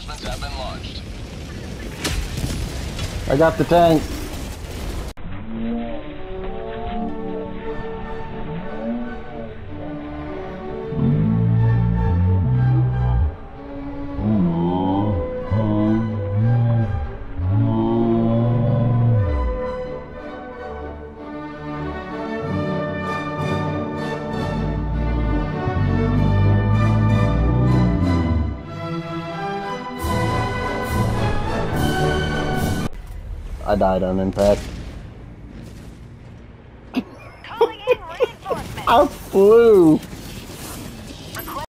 Reinforcements have been launched. I got the tank. I died on impact. Calling in reinforcements. I flew.